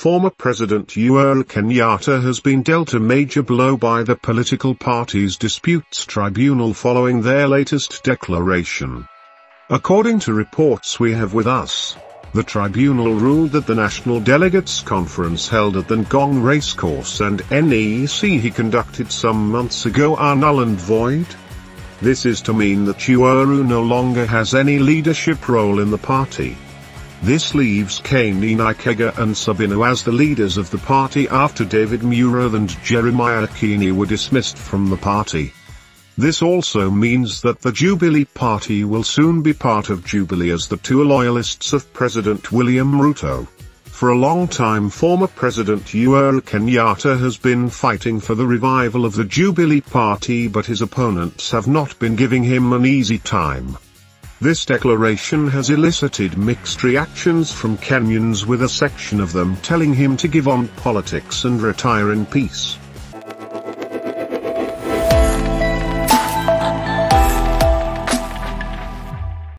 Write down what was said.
Former President Uhuru Kenyatta has been dealt a major blow by the political parties disputes tribunal following their latest declaration. According to reports we have with us, the tribunal ruled that the National Delegates Conference held at the Ngong Racecourse and NEC he conducted some months ago are null and void. This is to mean that Uhuru no longer has any leadership role in the party. This leaves Kanini Kega and Sabina as the leaders of the party after David Murathe and Jeremiah Kioni were dismissed from the party. This also means that the Jubilee Party will soon be part of Jubilee as the two loyalists of President William Ruto. For a long time former President Uhuru Kenyatta has been fighting for the revival of the Jubilee Party but his opponents have not been giving him an easy time. This declaration has elicited mixed reactions from Kenyans with a section of them telling him to give on politics and retire in peace.